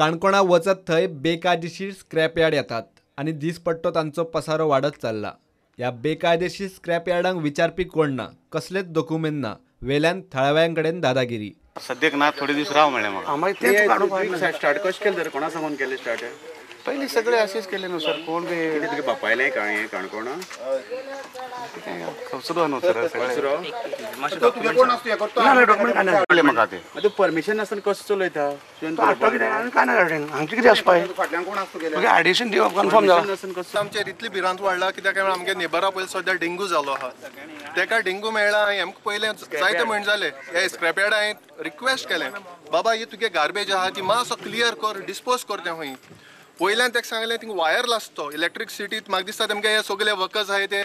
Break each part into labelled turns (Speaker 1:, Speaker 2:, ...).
Speaker 1: काणकोणा वचत थंय बेकायदेशीर स्क्रॅप यार्ड येतात आनी दिसपट्टो तांचो पसारो वाडत चल्ला. ह्या बेकायदेशीर स्क्रॅप यार्डांक विचारपी कोण ना कसलेच डॉक्युमेंट ना वेल्यान थळाव्यां कडेन दादागिरी
Speaker 2: सद्याक ना थोडे दीस राव म्हणलें म्हाका
Speaker 3: स्टार्ट कशें केलें कोणा सांगून केलें स्टार्ट
Speaker 2: पयलीं सगळे अशेंच केलें न्हू सर. कोण
Speaker 3: तुगे बापायलें कांय काणकोण
Speaker 2: सगळे. म्हाका ते
Speaker 3: परमिशन नासतना कसो चलयता
Speaker 4: कांय ना गाडयेन हांगचे कितें आसपाय
Speaker 3: फाटल्यान कोण आसता
Speaker 4: मागीर आयडेशन दिवप कन्फर्म जाला
Speaker 5: इतली भिरांत वाडला कित्याक काय आमगे नेबरा पयलीं सद्या डेंगू जालो आहा तेका डेंगू मेळ्ळा आमकां पयलें जायते म्हण जाले हे स्क्रॅपयार्ड हांवें रिक्वेस्ट केलें. बाबा ही तुगे गार्बेज आहा ती मातसो क्लियर कर डिस्पोज कर तें खंय पयल्यान ताका सांगलें थिंग वायर लासतो इलेक्ट्रिसिटीत म्हाका दिसता तेमगे हे सगळे वर्कर्स आहाय ते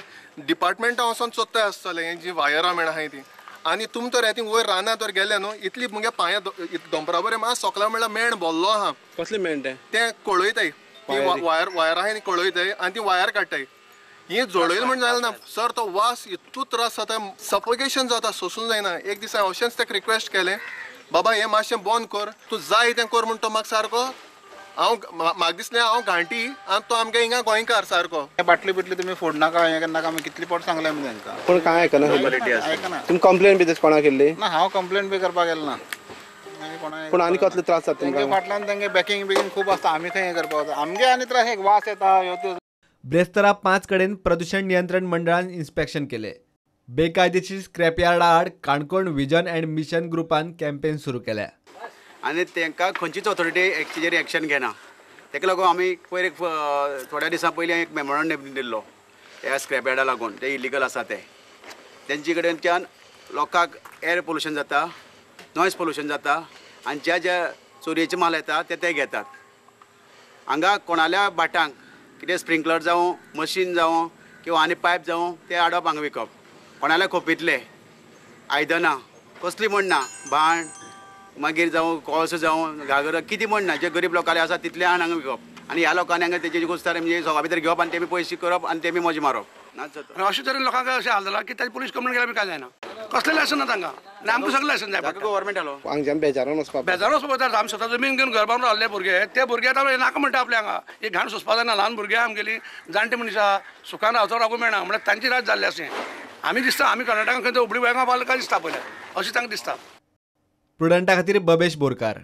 Speaker 5: डिपार्टमेंटा वचोन चोत्ताय आसतले हे जी वायरां म्हण आहाय ती. आनी तुम तर थिंग वयर रानात तर गेले न्हू इतली मुगे पांया दोंपरा बरें मात सोकला म्हणल्यार मेण बोल्लो आहा
Speaker 3: कसलें मेळटा
Speaker 5: ते? कळयताय. ती वा- वायर वायर आहाय कळयताय आनी ती वायर काडटाय ही जोडयली म्हणजे जालें ना सर तो वास इतू त्रास जाता सफोकेशन जाता सोसूंक जायना. एक दिसा अशेंच ताका रिक्वेस्ट केलें. बाबा हें मातशें बंद कर. तूं जाय तें कर म्हण तो म्हाका सारको हांव म्हाका दिसलें हांव घांटी आनी तो आमगे हिंगा गोंयकार सारको.
Speaker 2: बाटली बिटली तुमी फोड नाका हें करनाका आमी कितली पोट सांगलें आमी तांकां
Speaker 4: पूण कांय आयकना
Speaker 2: आयकना
Speaker 4: तुमी कंप्लेन बी तशें कोणा केल्ली
Speaker 2: ना हांव कंप्लेन बी करपाक गेलो ना.
Speaker 4: पूण आनी कसले त्रास जाता तुमकां?
Speaker 2: फाटल्यान तेंगे बॅकिंग बिकींग खूब आसता आमी खंय हें करपाक वता आमगे आनी त्रास एक वास येता ह्यो त्यो
Speaker 1: ब्रेस्तारा पांच कडेन प्रदूषण नियंत्रण मंडळान इन्स्पेक्शन केलें. बेकायदेशीर स्क्रॅप यार्डा आड काणकोण विजन अँड मिशन ग्रुपान कॅम्पेन सुरू केल्या.
Speaker 3: आनी तांकां खंयचीच ऑथॉरिटी तेजेर एक्शन घेना. ताका लागून आमी पयर एक थोड्या दिसां पयलीं एक मेमोरंडम दिल्लो. ह्या स्क्रॅप यार्डा लागून ते इलिगल आसा ते. तेंचे कडेनच्यान लोकांक एअर पोल्युशन जाता नॉयज पोल्युशन जाता आनी ज्या ज्या चोरयेचे माल येता ते ते घेतात. हांगा कोणाल्या भाटांक कितें स्प्रिंकलर जावं मशीन जावं किंवा आनी पायप जावं ते हाडप हांगा विकप. कोणाल्या खोपींतले आयदनां कसली म्हण ना भाण मागीर जावं कोळसो जावं घागर कितें म्हण ना जे गरीब लोकांले आसा तितले आण हांगा विकप आनी ह्या लोकांनी हांगा तेजे गुस्तार म्हणजे सवा भितर घेवप आनी तेमी पयशे करप आनी तेमी मजा मारप.
Speaker 4: आनी अशें तरेन लोकांक अशें हाल जाला की ताजी पुलीस कंप्लेन केल्यार बी कांय जायना. कसलें लेसन ना तांकां आनी आमकां सगळें लेसन जाय
Speaker 3: ताका
Speaker 4: पडटा.
Speaker 3: गव्हर्मेंट आलो.
Speaker 4: हांगच्यान बेजारून वचपा
Speaker 6: बेजारो सोबत आमी स्वता जमीन घेवन घर बांदून रावले भुरगे. ते भुरगे आतां नाका म्हणटा आपल्या हांगा ही घाण सोंसपा जायना. ल्हान भुरगे आमगेली जाणटे मनशां सुखान रावचो रावूंक मेळना. म्हळ्यार तांची रात जाल्ली अशें. आमी दिसता. आमी कर्नाटकान खंय उबडी गोंयकार बांदला काय दिसता पयलें अशें तांकां दिसता.
Speaker 1: प्रुडंटा खातीर बबेश बोरकार